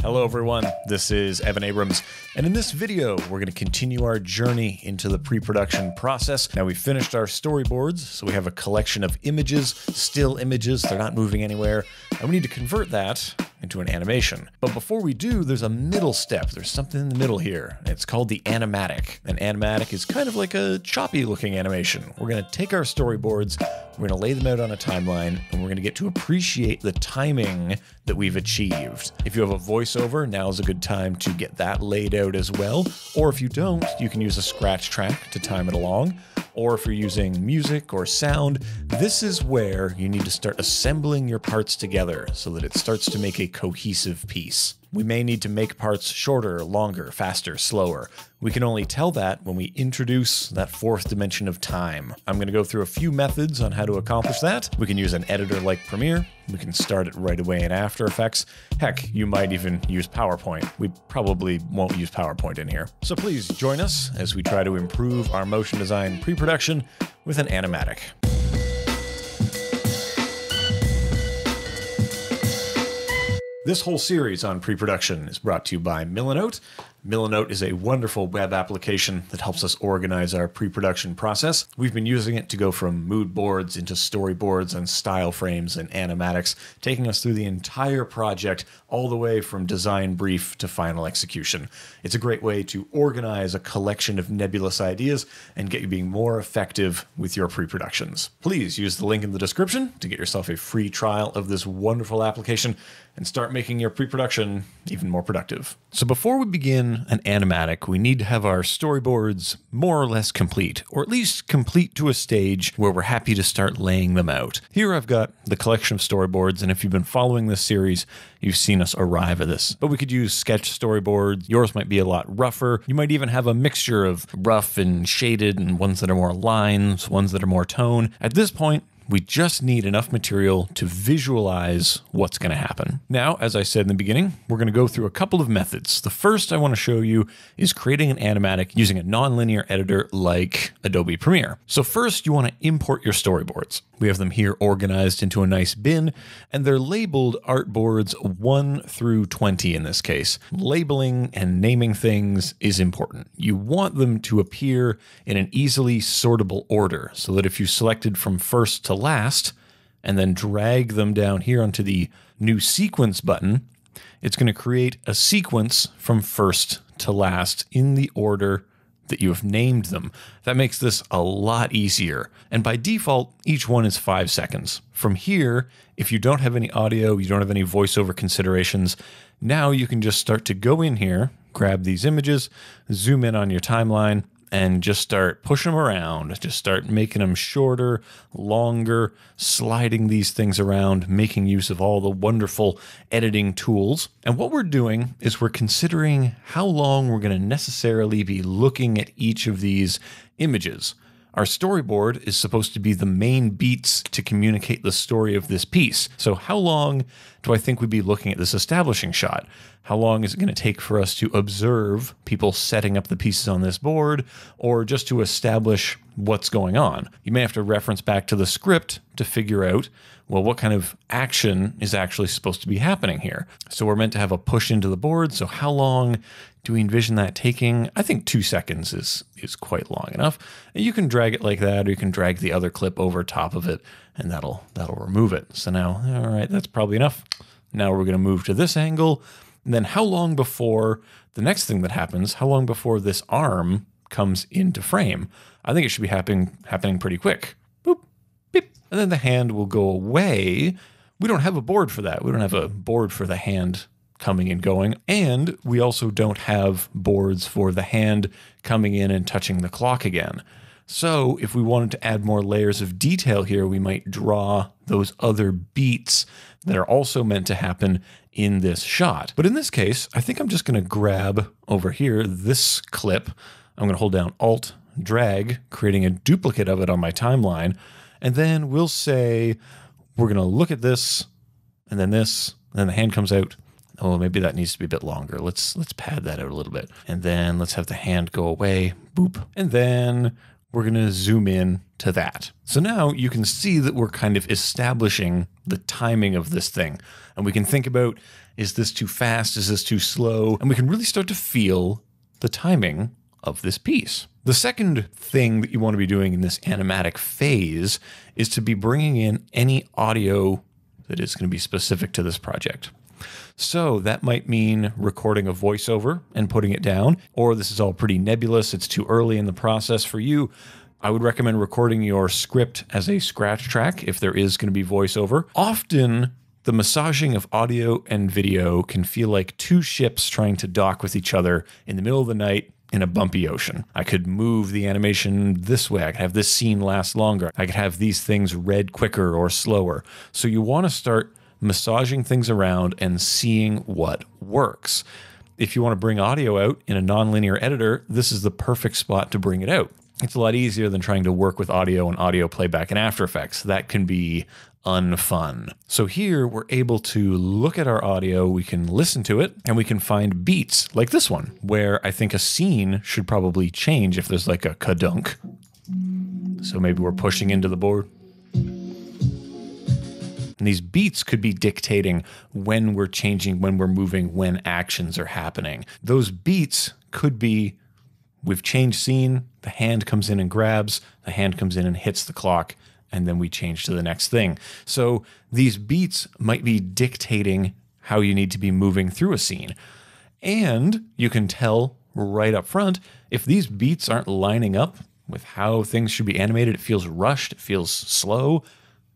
Hello everyone, this is Evan Abrams, and in this video we're going to continue our journey into the pre-production process. Now we finished our storyboards, so we have a collection of images, still images, they're not moving anywhere, and we need to convert that into an animation. But before we do, there's a middle step. There's something in the middle here. It's called the animatic. An animatic is kind of like a choppy looking animation. We're to take our storyboards, we're to lay them out on a timeline, and we're to get to appreciate the timing that we've achieved. If you have a voiceover, now's a good time to get that laid out as well. Or if you don't, you can use a scratch track to time it along or if you're using music or sound, this is where you need to start assembling your parts together so that it starts to make a cohesive piece. We may need to make parts shorter, longer, faster, slower. We can only tell that when we introduce that fourth dimension of time. I'm going to go through a few methods on how to accomplish that. We can use an editor like Premiere. We can start it right away in After Effects. Heck, you might even use PowerPoint. We probably won't use PowerPoint in here. So please join us as we try to improve our motion design pre-production with an animatic. This whole series on pre production is brought to you by Milanote. Milanote is a wonderful web application that helps us organize our pre production process. We've been using it to go from mood boards into storyboards and style frames and animatics, taking us through the entire project all the way from design brief to final execution. It's a great way to organize a collection of nebulous ideas and get you being more effective with your pre productions. Please use the link in the description to get yourself a free trial of this wonderful application and start making your pre production even more productive. So, before we begin an animatic, we need to have our storyboards more or less complete, or at least complete to a stage where we're happy to start laying them out. Here I've got the collection of storyboards, and if you've been following this series, you've seen us arrive at this. But we could use sketch storyboards. Yours might be a lot rougher. You might even have a mixture of rough and shaded, and ones that are more lines, ones that are more tone. At this point, we just need enough material to visualize what's going to happen. Now, as I said in the beginning, we're going to go through a couple of methods. The first I want to show you is creating an animatic using a nonlinear editor like Adobe Premiere. So first, you want to import your storyboards. We have them here organized into a nice bin, and they're labeled artboards 1 through 20 in this case. Labeling and naming things is important. You want them to appear in an easily sortable order so that if you selected from first to last and then drag them down here onto the new sequence button, it's going to create a sequence from first to last in the order that you have named them. That makes this a lot easier. And by default, each one is five seconds. From here, if you don't have any audio, you don't have any voiceover considerations, now you can just start to go in here, grab these images, zoom in on your timeline, and just start pushing them around. Just start making them shorter, longer, sliding these things around, making use of all the wonderful editing tools. And what we're doing is we're considering how long we're going to necessarily be looking at each of these images. Our storyboard is supposed to be the main beats to communicate the story of this piece. So, how long do I think we'd be looking at this establishing shot? How long is it going to take for us to observe people setting up the pieces on this board or just to establish what's going on? You may have to reference back to the script to figure out well, what kind of action is actually supposed to be happening here? So we're meant to have a push into the board. So how long do we envision that taking? I think two seconds is is quite long enough. And you can drag it like that, or you can drag the other clip over top of it, and that'll that'll remove it. So now, all right, that's probably enough. Now we're going to move to this angle. And then how long before the next thing that happens? How long before this arm comes into frame? I think it should be happening happening pretty quick Boop, beep. and then the hand will go away. We don't have a board for that. We don't have a board for the hand coming and going. And we also don't have boards for the hand coming in and touching the clock again. So if we wanted to add more layers of detail here, we might draw those other beats that are also meant to happen in this shot. But in this case, I think I'm just going to grab over here this clip. I'm going to hold down Alt, drag, creating a duplicate of it on my timeline. And then we'll say, we're going to look at this and then this, and then the hand comes out. Oh, maybe that needs to be a bit longer. Let's let's pad that out a little bit. And then let's have the hand go away. Boop. And then we're going to zoom in to that. So now you can see that we're kind of establishing the timing of this thing. And we can think about is this too fast? Is this too slow? And we can really start to feel the timing of this piece. The second thing that you want to be doing in this animatic phase is to be bringing in any audio that is going to be specific to this project. So that might mean recording a voiceover and putting it down, or this is all pretty nebulous. It's too early in the process for you. I would recommend recording your script as a scratch track if there is going to be voiceover. Often, the massaging of audio and video can feel like two ships trying to dock with each other in the middle of the night in a bumpy ocean. I could move the animation this way. I could have this scene last longer. I could have these things read quicker or slower. So you want to start massaging things around and seeing what works. If you want to bring audio out in a nonlinear editor, this is the perfect spot to bring it out. It's a lot easier than trying to work with audio and audio playback in After Effects. That can be unfun. So here we're able to look at our audio, we can listen to it, and we can find beats like this one, where I think a scene should probably change if there's like a kadunk. So maybe we're pushing into the board. And these beats could be dictating when we're changing, when we're moving, when actions are happening. Those beats could be we've changed scene, the hand comes in and grabs, the hand comes in and hits the clock, and then we change to the next thing. So these beats might be dictating how you need to be moving through a scene. And you can tell right up front if these beats aren't lining up with how things should be animated, it feels rushed, it feels slow,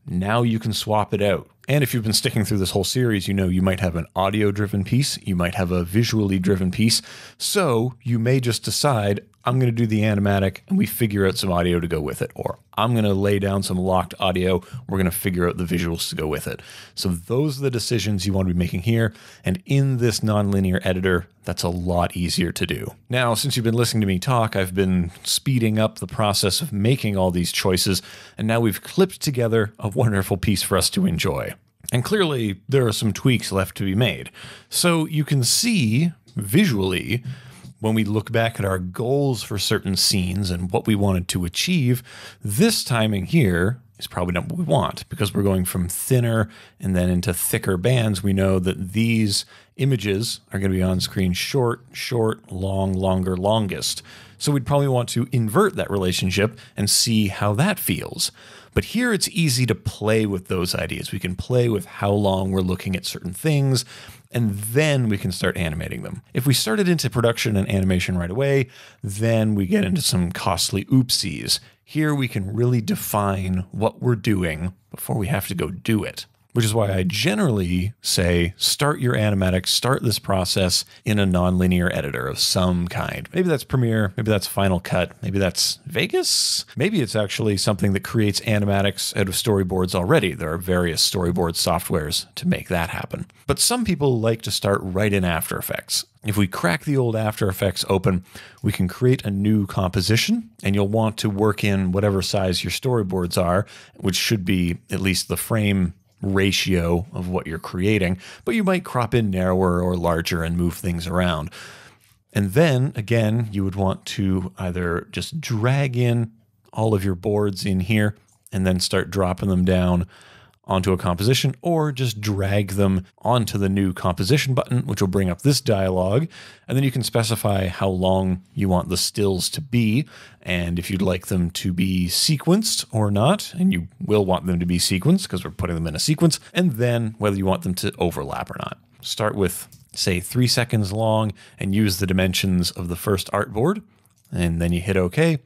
now you can swap it out. And if you've been sticking through this whole series, you know you might have an audio driven piece, you might have a visually driven piece. So you may just decide, I'm going to do the animatic and we figure out some audio to go with it. Or I'm going to lay down some locked audio. We're going to figure out the visuals to go with it. So those are the decisions you want to be making here. And in this nonlinear editor, that's a lot easier to do. Now, since you've been listening to me talk, I've been speeding up the process of making all these choices. And now we've clipped together a wonderful piece for us to enjoy. And clearly, there are some tweaks left to be made. So you can see visually when we look back at our goals for certain scenes and what we wanted to achieve, this timing here is probably not what we want because we're going from thinner and then into thicker bands. We know that these images are going to be on screen short, short, long, longer, longest. So we'd probably want to invert that relationship and see how that feels. But here it's easy to play with those ideas. We can play with how long we're looking at certain things, and then we can start animating them. If we started into production and animation right away, then we get into some costly oopsies. Here we can really define what we're doing before we have to go do it which is why I generally say start your animatics, start this process in a nonlinear editor of some kind. Maybe that's Premiere, maybe that's Final Cut, maybe that's Vegas, maybe it's actually something that creates animatics out of storyboards already. There are various storyboard softwares to make that happen. But some people like to start right in After Effects. If we crack the old After Effects open, we can create a new composition, and you'll want to work in whatever size your storyboards are, which should be at least the frame ratio of what you're creating, but you might crop in narrower or larger and move things around. And then again, you would want to either just drag in all of your boards in here and then start dropping them down onto a composition or just drag them onto the new composition button, which will bring up this dialog. And then you can specify how long you want the stills to be and if you'd like them to be sequenced or not. And you will want them to be sequenced because we're putting them in a sequence. And then whether you want them to overlap or not. Start with, say, three seconds long and use the dimensions of the first artboard. And then you hit OK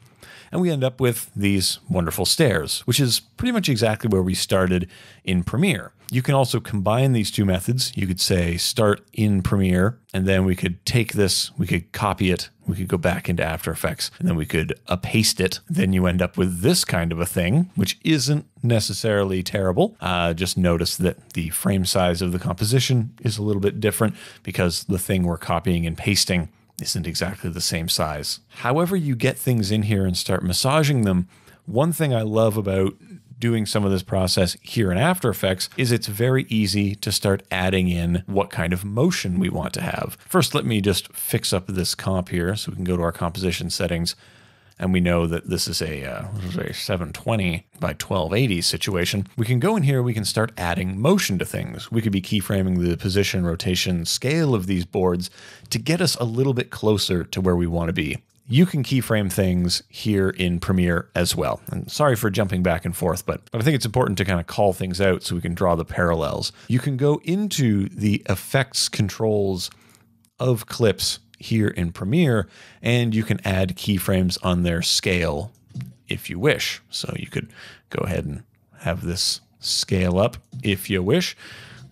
and we end up with these wonderful stairs, which is pretty much exactly where we started in Premiere. You can also combine these two methods. You could say start in Premiere, and then we could take this, we could copy it, we could go back into After Effects, and then we could uh, paste it. Then you end up with this kind of a thing, which isn't necessarily terrible. Uh, just notice that the frame size of the composition is a little bit different because the thing we're copying and pasting isn't exactly the same size. However, you get things in here and start massaging them, one thing I love about doing some of this process here in After Effects is it's very easy to start adding in what kind of motion we want to have. First, let me just fix up this comp here so we can go to our composition settings and we know that this is a, uh, a 720 by 1280 situation, we can go in here, we can start adding motion to things. We could be keyframing the position, rotation, scale of these boards to get us a little bit closer to where we want to be you can keyframe things here in Premiere as well. And sorry for jumping back and forth, but, but I think it's important to kind of call things out so we can draw the parallels. You can go into the effects controls of clips here in Premiere, and you can add keyframes on their scale if you wish. So you could go ahead and have this scale up if you wish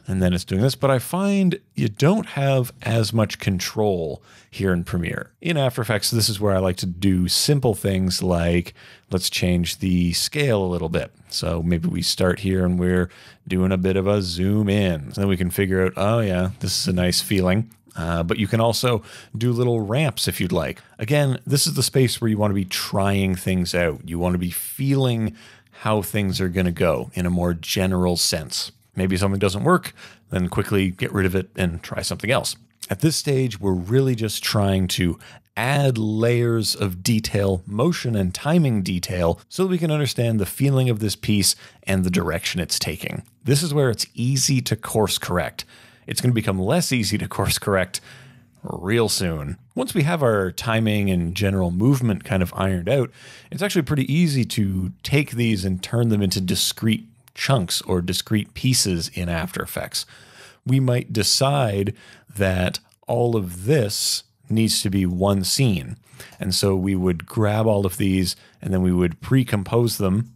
and then it's doing this. But I find you don't have as much control here in Premiere. In After Effects, this is where I like to do simple things like let's change the scale a little bit. So maybe we start here and we're doing a bit of a zoom in. So then we can figure out, oh yeah, this is a nice feeling. Uh, but you can also do little ramps if you'd like. Again, this is the space where you want to be trying things out. You want to be feeling how things are going to go in a more general sense. Maybe something doesn't work, then quickly get rid of it and try something else. At this stage, we're really just trying to add layers of detail, motion and timing detail, so that we can understand the feeling of this piece and the direction it's taking. This is where it's easy to course correct. It's going to become less easy to course correct real soon. Once we have our timing and general movement kind of ironed out, it's actually pretty easy to take these and turn them into discrete chunks or discrete pieces in After Effects. We might decide that all of this needs to be one scene. And so we would grab all of these and then we would pre-compose them,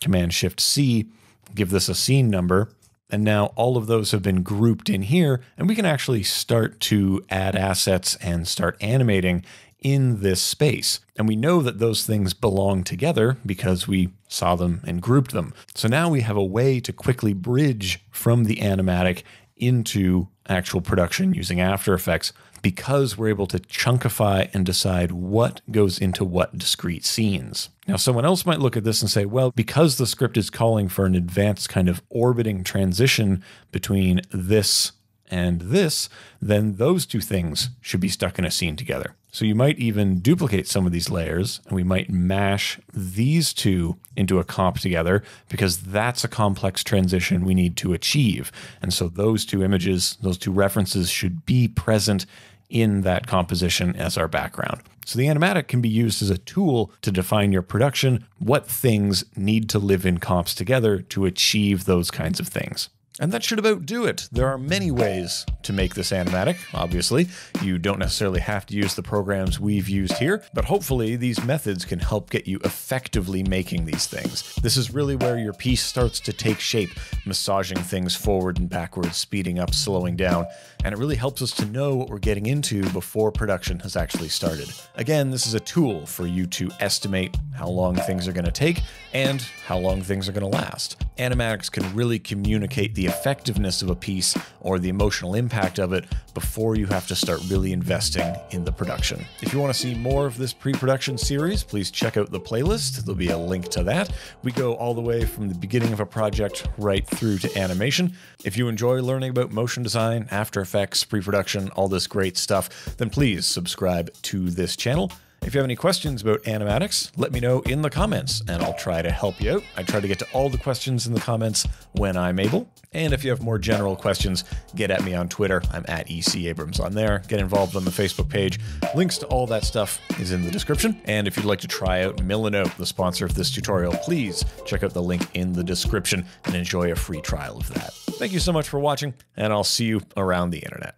Command Shift C, give this a scene number, and now all of those have been grouped in here, and we can actually start to add assets and start animating in this space. And we know that those things belong together because we saw them and grouped them. So now we have a way to quickly bridge from the animatic into actual production using After Effects because we're able to chunkify and decide what goes into what discrete scenes. Now, someone else might look at this and say, well, because the script is calling for an advanced kind of orbiting transition between this and this, then those two things should be stuck in a scene together. So you might even duplicate some of these layers and we might mash these two into a comp together because that's a complex transition we need to achieve. And so those two images, those two references should be present in that composition as our background. So the animatic can be used as a tool to define your production, what things need to live in comps together to achieve those kinds of things. And that should about do it. There are many ways to make this animatic, obviously. You don't necessarily have to use the programs we've used here, but hopefully these methods can help get you effectively making these things. This is really where your piece starts to take shape, massaging things forward and backwards, speeding up, slowing down, and it really helps us to know what we're getting into before production has actually started. Again, this is a tool for you to estimate how long things are going to take and how long things are going to last. Animatics can really communicate the effectiveness of a piece or the emotional impact of it before you have to start really investing in the production. If you want to see more of this pre-production series, please check out the playlist. There'll be a link to that. We go all the way from the beginning of a project right through to animation. If you enjoy learning about motion design, After Effects, pre-production, all this great stuff, then please subscribe to this channel. If you have any questions about animatics, let me know in the comments and I'll try to help you out. I try to get to all the questions in the comments when I'm able. And if you have more general questions, get at me on Twitter. I'm at EC Abrams on there. Get involved on the Facebook page. Links to all that stuff is in the description. And if you'd like to try out Milanote, the sponsor of this tutorial, please check out the link in the description and enjoy a free trial of that. Thank you so much for watching, and I'll see you around the internet.